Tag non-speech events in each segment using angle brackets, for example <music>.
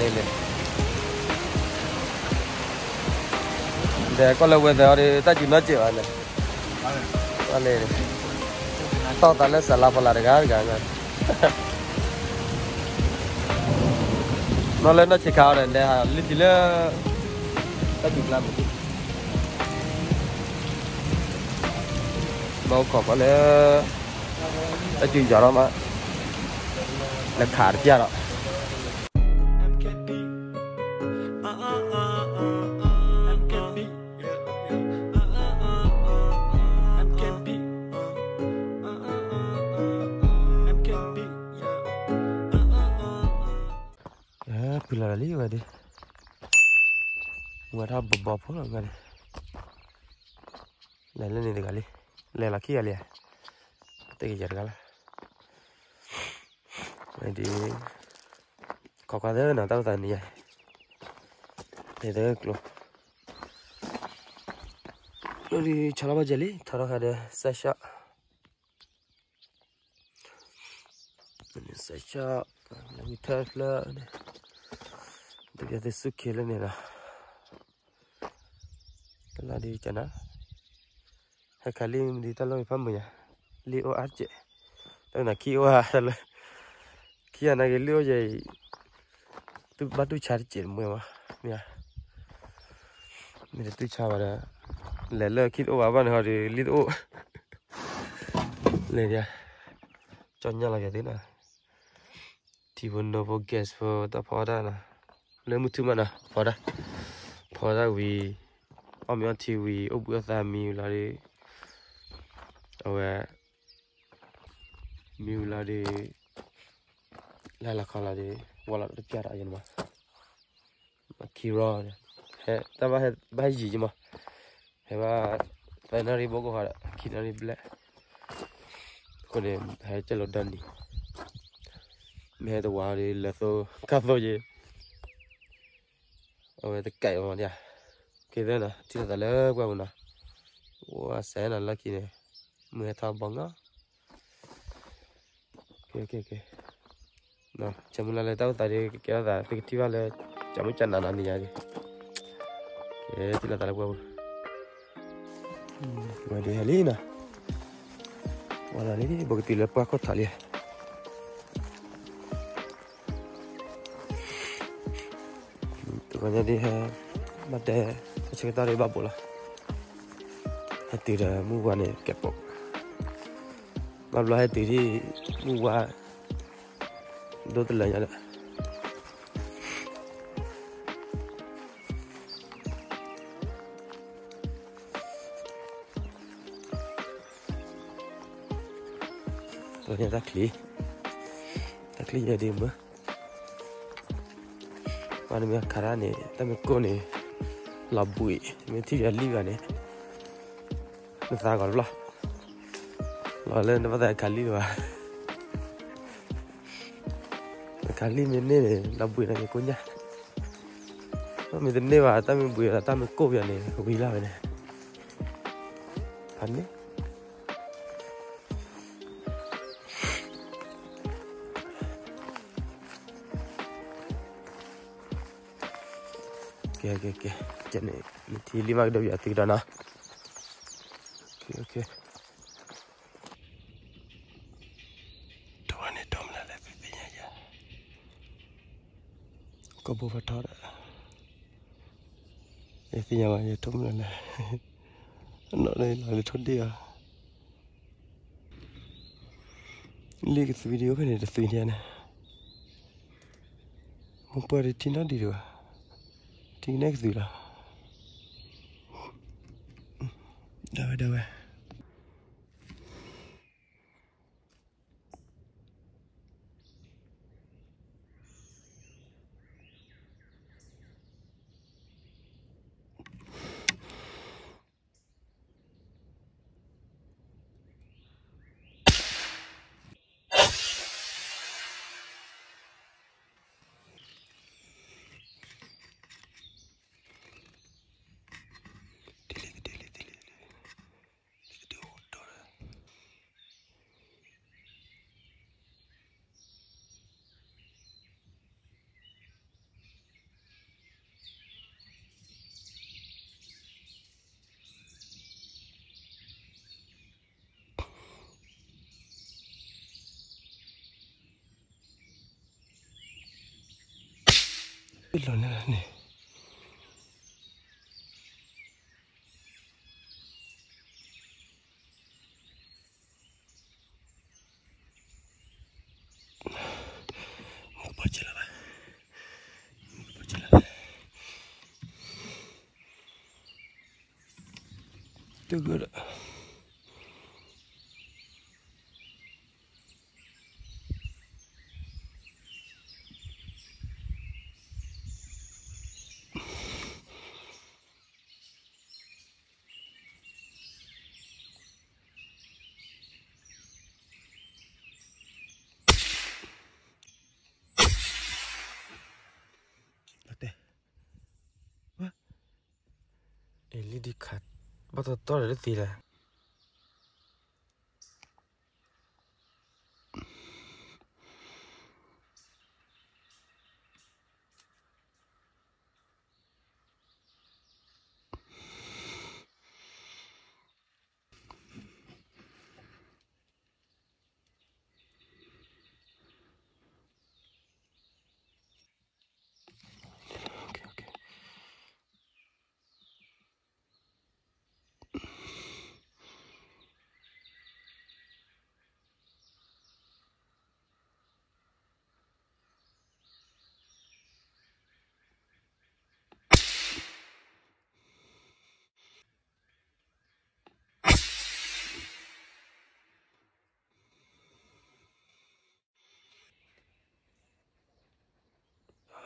lên lên. Để có lâu bây giờ thì ta chỉ nói chuyện này. Anh lên. Tao ta lên sala pala được cái cái. Nó lên nó chỉ cao để để lên thì lên ta chụp làm một chút. Bao cọp có lẽ ta chụp giờ đó mà là khá được rồi. Wa ta bobo pho la ngani. Le le ni de gali. Le la ki gali. Te ki jar gala. Ai di. Ko ka de na ta ta ni ya. Te de klo. Lo di chala ba jeli thara kha de sa sha. Ni sa sha. Ni ta la. Bây giờ thì sức kia lên này là đi chả nó hay cả lim đi ta lôi phong mình nhá, li át chị đây là kia à ta lôi kia này cái liêu gì tôi bắt tôi đi chị mày mà nha mình tôi chả vào đó lẽ lơ kia ô vào bạn họ thì li ô lên nha cho nhau là cái thế này thì vốn nó vô gas vô ta phó ra nè lấy một thứ mà nè phó ra phó ra vì nào le mutu mana phora phora wi om đi, ti wi obu tha mi la de awe la de la la khala de wala de ra yen ma. Bảo ki bảo gì chứ mà, he ba tại ji đi bố có hỏi, bo ko đi ki na ri black ko ne he chalo dan ni me to wa de le so ka so tôi cậy vào nha kia thế nào chỉ là lỡ qua nào wow sẽ là là kia này mưa thao bóng đó kia kia kia nào chăm là lấy tao tại đi kia là cái tí vào là chăm chân là làm gì vậy kia chỉ là tại qua ngoài đi hali nè. Ngoài là đi bực tí là qua có thả liền. Pokoknya dia Mada Cerita dari babu lah Hati dah Muwa ni kepok từ hati di Muwa Dua telanya dah Pokoknya tak kli Tak kli jadi mah Mana là kara ne, tapi ko tắc labui, mi ti ya liga ne. Mi ta gar bla. La le ne là bụi mình thì phải lưu à này nó ra gọi là lo lên nó bắt đầu cả lưu à cà lưu mình nên là bụi này cô nhá. Mình đến nên vào ta mình bụi là ta mình cố vậy này bụi là vậy này hắn đấy. Kìa kìa kìa phải thoát ạ để thì nhà mà nhà trống là này nó đây là để thoát đi à Lihat video kan ada tu ini ana. Mumpah ada tina di dua. Thì next gì là đâu rồi đâu rồi biết rồi nè. Nè Mau Đâu rồi, đâu rồi Silloin näin, niin. Tugura. Ini dikat. Bata to là tí là. Okay,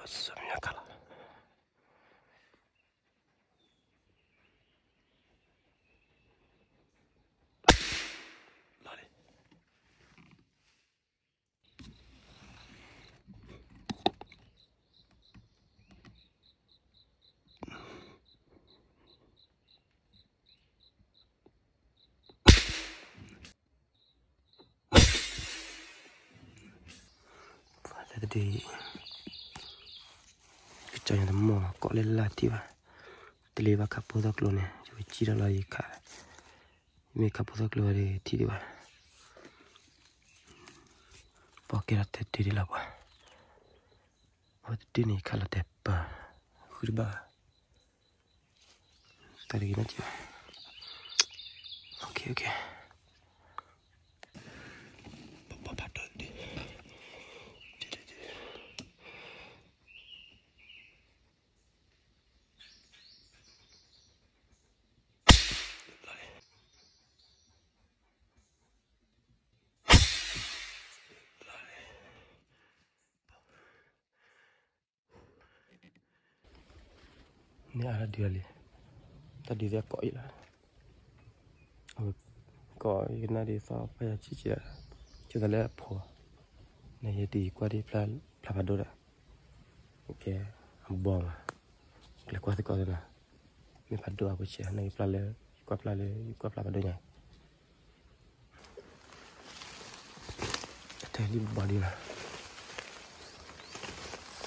進みながら。the cho nhà thầm mò có lên là thì và tê lấy và cặp bố tóc luôn này cho chỉ là gì cả mình cặp bố tóc luôn này thì đi vào bỏ cái là tết đi là vào và tết này khá là đẹp bà. Khử bà. Tại vì nó chưa ok ok bỏ bỏ bắt đơn đi đi đi đi Ni ada dia li. Tadi dia koi lah. Oh, koi kena dia fa chỉ là chỉ là lẽ lihat này Ni ya di kuat di plan đâu pada dah. Okay, ambong. Kalau kuat qua thì lah. Ni pada apa sih? Ni plan le, kuat plan le, kuat plan pada nya. Tadi body lah.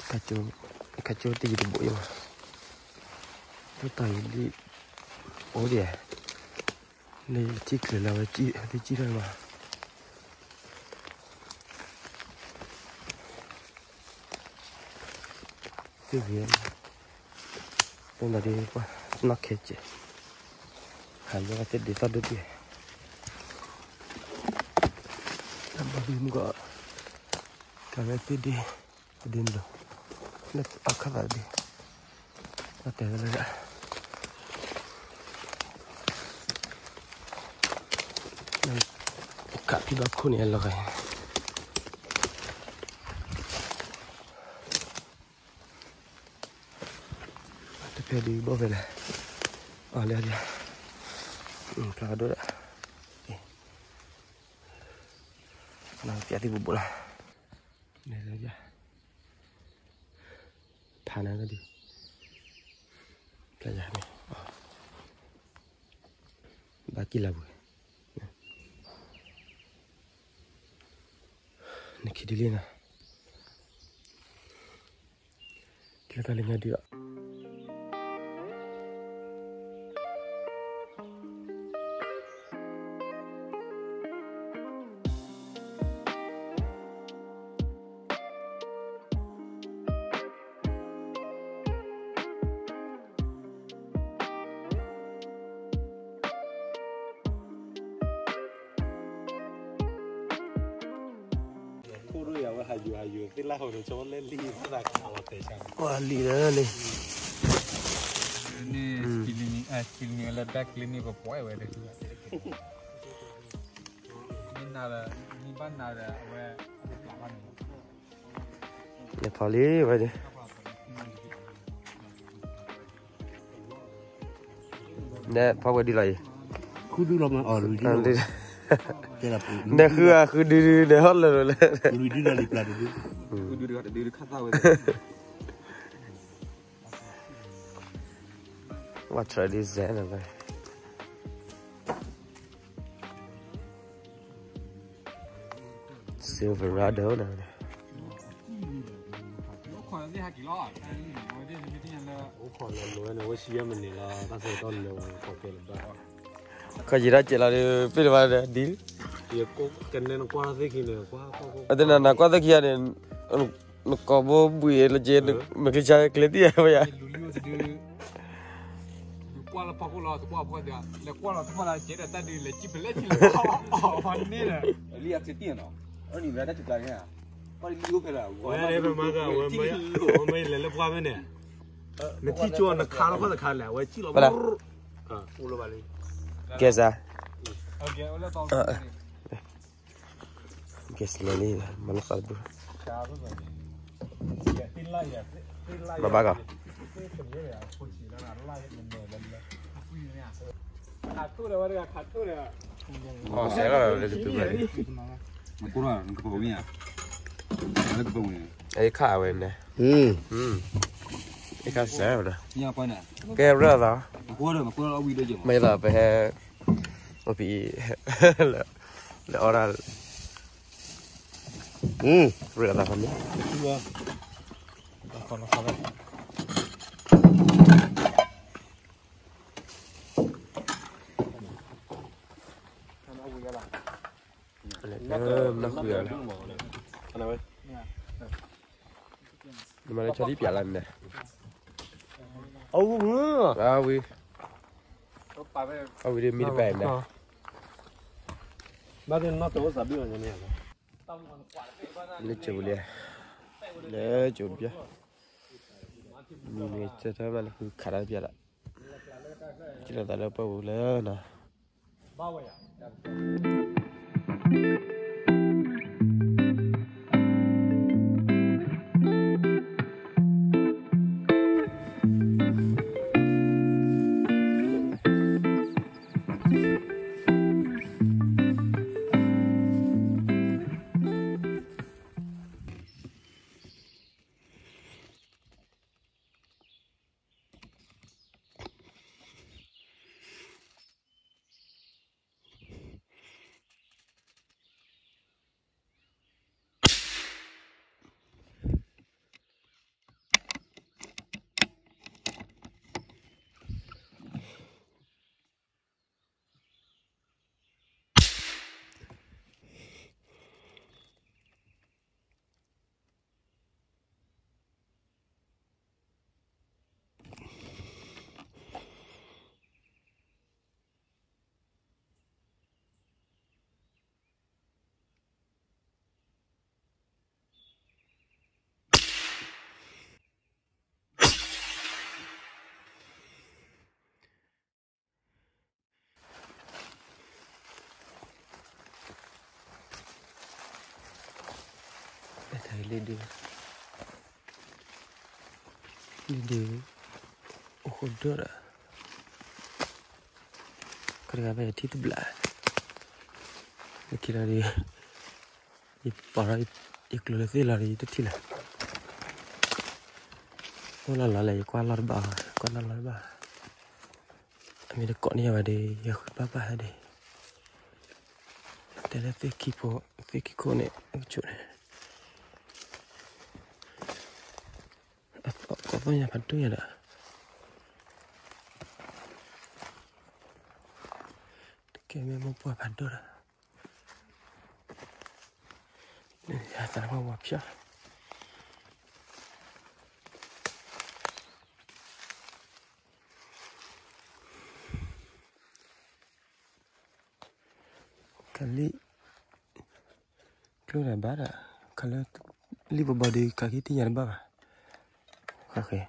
Kacau, kacau đi là chiếc cửa là chị Thì mà gì được bà bìm gọi Cả cái đi Đi rồi Nó ác khá là đi Nó té ra lại Này Cả cái bác khu này là cái Tapi di bawah lah. Oh lihat dia. Hmm, kalau ada tak. Eh. Nah, hati-hati bubuk lah. Ini saja. Tanah tadi. Belajar ni. Oh. Baki lah bu. Ni kidilina. Kira kalinya dia. อ 난 카피바콘이 올라가. Tepé đi bó về này Ở lẹ đi Ừ, cả đứa đã Nào chạy đi bộ bộ này Để ra ra Thả nó đi cái gì, này Bà chỉ là bụi Dilina, Kita lihat dia. vừa cái lao là cả một thể quay về đấy nên là ni ừ. ban nào là về vậy đấy nè phao đi lại. Cứ đi làm mà ở đi. <laughs> Nè khưa à, khư đi đi để hết rồi rồi. Đi đi là đi là đi. Đi đi là đi khát tao. <laughs> Mà trời đi rẽ này này. Silverado này. Ủa khỏi là lúa nó có xia mình là ta sẽ con lúa có thể là खजीरा chelare pirwa dil ye ko kenne no kwa de khine kwa adena na kwa de khiane no ko bo buye le ले ले ले ले ले ले ले ले ले ले ले Gel ha. Kesileni mana qalbi. Baba ga. Khatura warga khatura. Oh, saya ga lagi tu bari. Makura, ngapa bunyi ya? Ada bunyi. Eh, kawin deh. Hmm. Ừ cái cá sẻ rồi đó. Cái rơ đó mấy là về mà bị là là ora ừ rửa là phần nữa còn nó khó đấy nó khuyên nó mà nó cho đi bịa lần này. Oh, oui. Ah oui. Ah oui, les mille ah, belles là. Hein. Ah. Bah, maintenant, non, tu as bien gagné là. Hein. Le. Le choulet. Mais c'est ça, mais le carabie là. Tu n'as pas voulu là. Bah ouais. thầy lên đường lên đường ô khôn trước ạ cái gái về thì tập lại cái kia là đi. Đi bỏ ra, đi lùi lại là đi tiếp thì là. Nó là là lại qua lọt bà, qua lọt lọt bà. Mình được con nhà mà đi giờ bác bà đi. Đây là cái kia bộ cái kia cô này chỗ này. banyak hantunya dah kayak memang buah hantu dah ini ya tanah buah pihak. kali keluar bara kalau liba body kaki tinya bara Okay.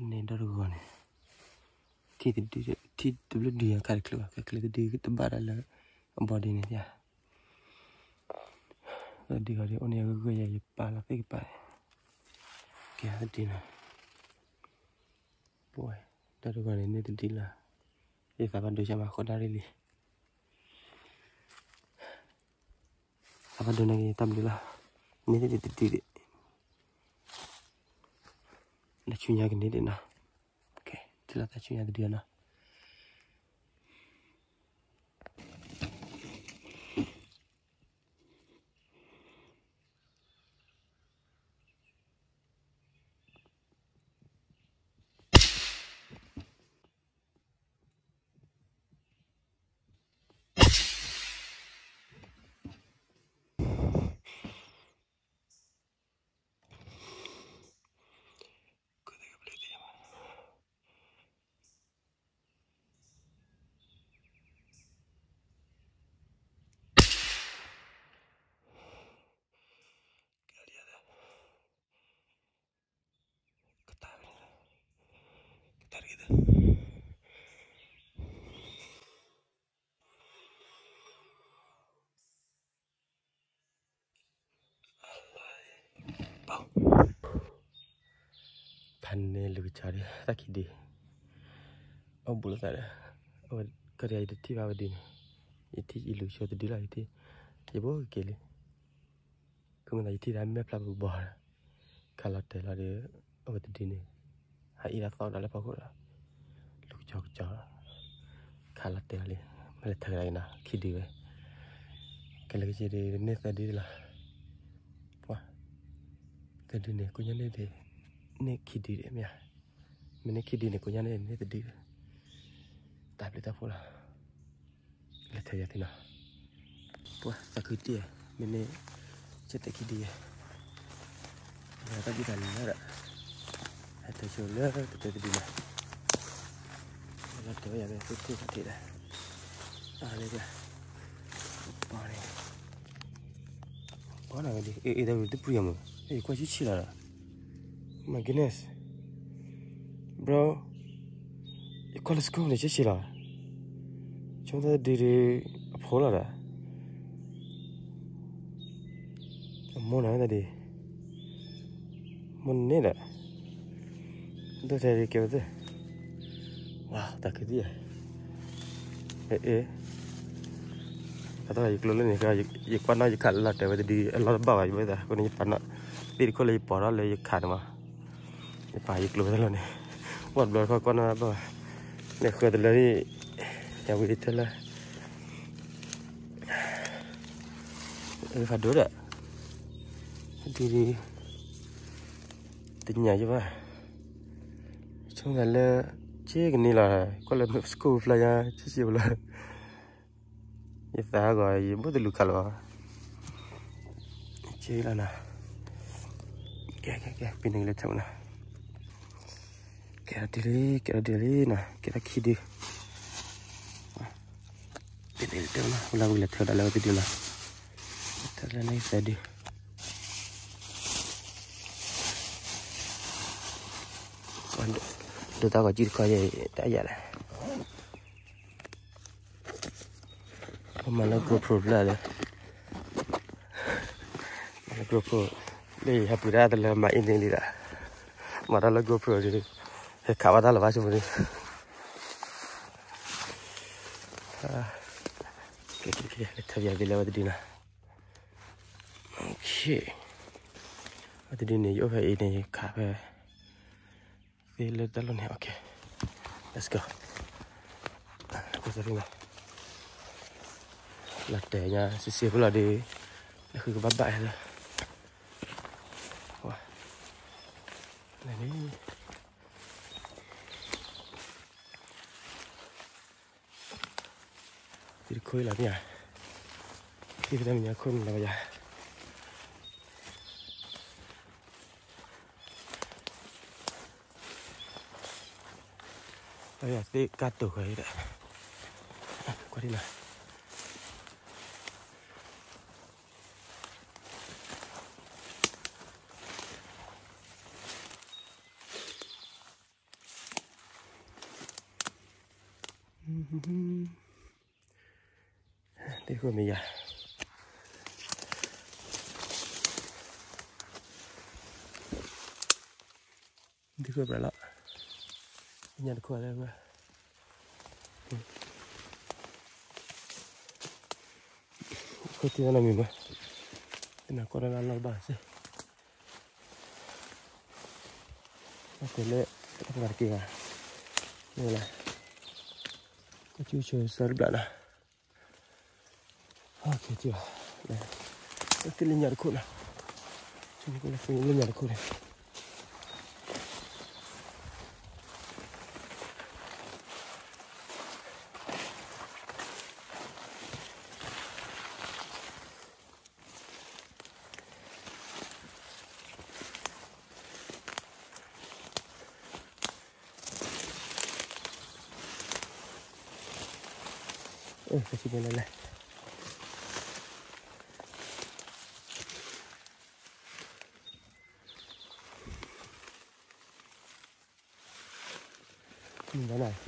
ne dar gone ti ti ti dulu dia kar klu kar klu di tebara la body ne ya di kali on ya gue ya pala pe pa ke hati na boy dar gone ne ti la ya saban do sama ko dari li saban do ne tam dulu ne ti ti ti Na chunya gini dia na. Okay, tila ta chunya dia. 판네 르기 차리 딱히디 어 불사래 어 그래야 이제 티바디 이티 일루 쇼도 디라 이티 예보 게리 그러면 이티 라메 플라브 버 칼라텔라데 어디디니 하 이라 카운달라 파고라 루적자 칼라텔리 말타라이나 키디베 ཁས ཁས ཁས ཁས ཁས ཁས ཁས ཁས ཁས Tadi ni aku nyanyi dia. Ni kidi dia mia. Mana kidi ni aku nyanyi ni tadi. Tak boleh tak pula. Lihat aja tina. Wah, tak kerja. Mana cetak kidi ya. Ya, tadi kan ada. Ada shoulder kita tadi lah. Kalau tu ya, tu tu tadi dah. Ah, ni dia. Apa ni? Apa nak ni? Eh, eh, dah berarti pria mu. Hey, kwa chichi la. My goodness. Bro. Iko la school ni chichi la. Chonda dire aphola la. Mona na de. Mon ne la. Do tare ke de. Wah, tak dia. Eh eh. ถ้าต้องยิกลุ้นเลยนี่ก็ยิกยิกปั้นน่ายิกขันละแต่ว่าจะดีเราบ้าไปไม่ได้คนนี้ปั้นน่ะ lah. Ini lấy bỏ ra lấy je mà, Chúng ta là Chế cái này là Có là một school là. Ya Chế chịu là Như ta gọi chứ tôi trong khả là Chế là nè Kìa kìa kìa Bên này là. Lục khảo chiếc là nào Kìa đi đi nè Kìa khi đi. Bên này là chồng nè Ulang bila theo đã lâu đi nè video là này sẽ đi. Còn đưa tao có chỉ coi vậy đã vậy này. Mà nó GoPro là đấy nó GoPro đi hấp ra là mà in đi đã. Mà đó là GoPro thì khảo bắt là ba chục đi. Cái cái cái thay vì là giờ đi nè. Ok. Bây đi này yếu phải này khá phải về lên đó luôn nè, ok. Let's go. Cái gì này. Là để nha xíu xíu là đi. Là cứ bắt bại rồi wow. này đi thì khơi là nhà khi kita punya khơi là bây giờ? Bây giờ đi cắt tổ khơi đấy. À, qua đi nào. Ừ, đi của mình à. Đi của bà lọ Nhận của đây mà. Có tiếng là mình mà? Thế nào có đang ăn lâu bà chứ? Nó có lệ Không gạt kìa Như này có chú chơi sao đoạn à chưa? Đây. Cái lên nhà được nào chúng tôi là phải lên nhà được này. Ừ cái gì bên này này.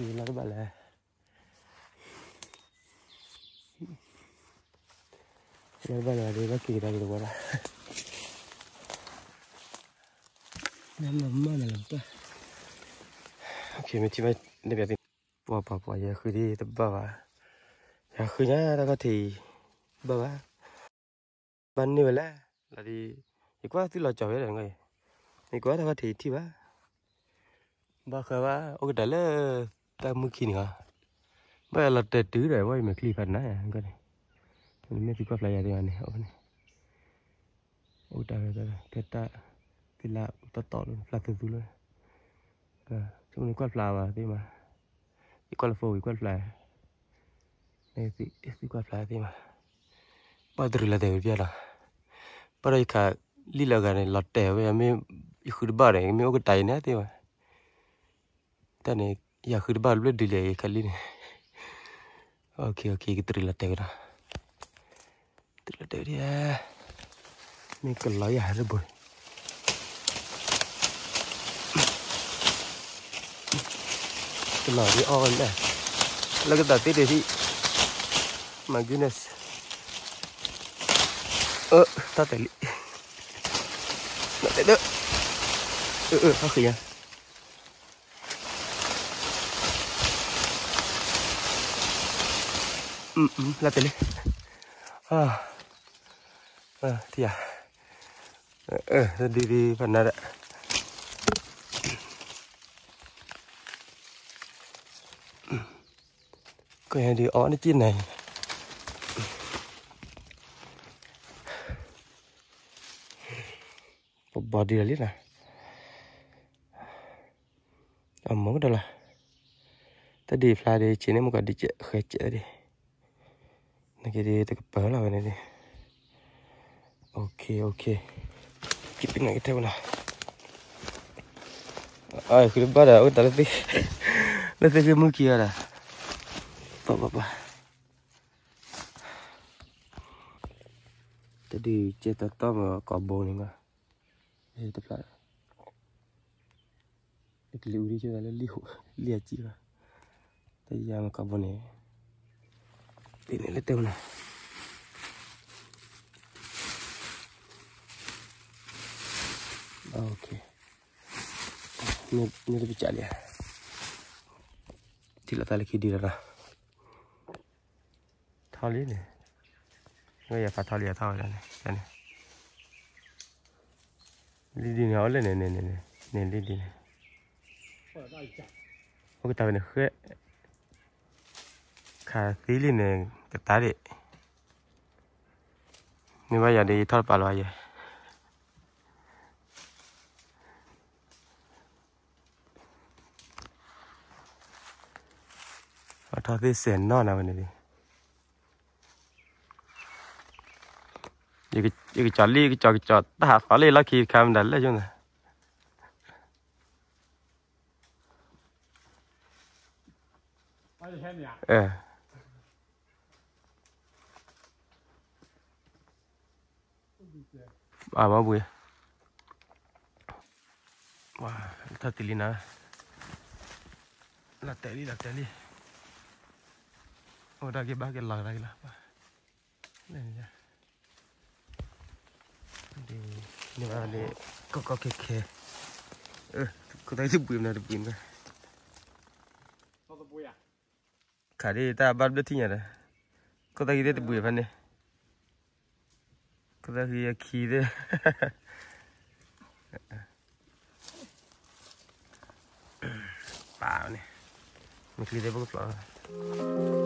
Ừ, thì là các bạn là đây bạn là đi bất kỳ đây được qua đây năm năm mà làm ta. Ok mình chỉ phải để biết bỏ bỏ bỏ giờ khử đi tập vào giờ khử nhá ta có thì bà ba ban như vậy là là đi thì quá thứ là trời rồi người. Thì quá ta có thì thì ba ba khơi ba ok đã là ta mới khi nữa ba là tết tứ rồi vậy mà clip phần này cái này mình mới thì có lại gì này ok này ok đã rồi tết ta thì là ta tỏ luôn là từ từ luôn à chúng mình quát flower thì mà thì quát phôi quát flower này thì thì quát flower thì mà bao giờ là đều biết là bao giờ cả lý là cái này lọt đều vậy mình khử ba này mình có tay nữa thì mà ta này ya khử ba lúc đi lại cái này ok ok cái từ là đều đó từ là đều đi à mình cần lấy à rồi bồi cái lò đi on này là cái tạt tít đi my goodness ơ ta tay nó tay đó ơ ơ nó khỉ ừ ừ là tay à. À thì à. Ờ ờ đi đi phần nào đấy. Cái đi ó nó chi này? Bỏ đi là nè. Ờ, Ở món đó là. Ta đi fly đi, chỉ nên một cái đi chợ, khởi chợ đi này cái đi ta cái bớ là này đi. Ok ok. Kịp cái này theo nào. Ai cứ bắt đầu ta lấy <laughs> đi lấy cái mũi kia là Pak, pak, pak. Tadi cerita tahu mau kabel ni mah. Eh, tepat. Ini kali uri je này. Tí nữa je tiêu này Ok kabel ni. Ini letak đi lebih cak dia. thì là ta lại khi đi ra thao lý này ngay giờ phải thao lý thao ra này đây này đi đi nhỏ lên này này này này này đi đi này cái tàu này khé khá tí lên này cái tá đi nhưng bây giờ đi thoát bà loài vậy ở thoát cái sền non nào này đi cái cái chó ly cái chó cái chó ta phải lấy lá khi cam đặt lấy cho này ờ à mà bùi wow thật tỷ nè là tệ đi là tệ đi. Ô đây cái ba cái lò đây là đây nè đi nhưng mà đi có có cái khe. Ơ có thấy giúp bùi nào được nữa cả đi ta bắt được thì nhỉ đấy có thấy cái bùi phân này có thấy cái khí đấy bảo này mình khí đấy bao nhiêu